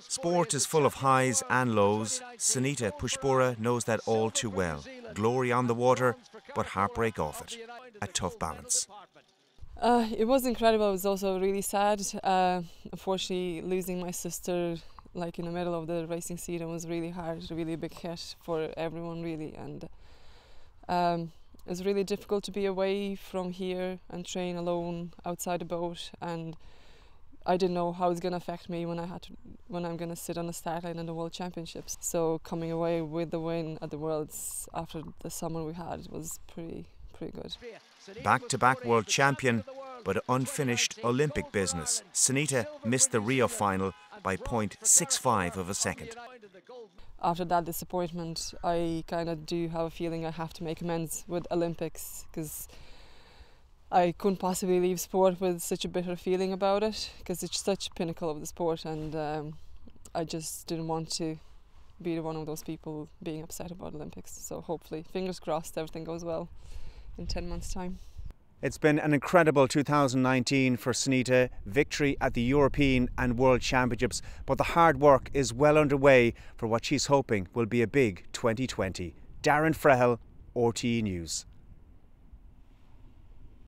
Sport is full of highs and lows. Sanita Puspure knows that all too well. Glory on the water, but heartbreak off it. A tough balance. Uh, it was incredible. It was also really sad. Uh, unfortunately, losing my sister like in the middle of the racing season was really hard, really big hit for everyone, really. And um, it was really difficult to be away from here and train alone outside the boat. And I didn't know how it was going to affect me when I had to, when I'm going to sit on the start line in the World Championships. So coming away with the win at the Worlds after the summer we had was pretty pretty good. Back to back world champion, but unfinished Olympic business. Sanita missed the Rio final by 0.65 of a second. After that disappointment, I kind of do have a feeling I have to make amends with Olympics because I couldn't possibly leave sport with such a bitter feeling about it because it's such a pinnacle of the sport and um, I just didn't want to be one of those people being upset about Olympics. So hopefully, fingers crossed, everything goes well in 10 months' time. It's been an incredible 2019 for Sanita, victory at the European and World Championships, but the hard work is well underway for what she's hoping will be a big 2020. Darren Frehill, RTE News.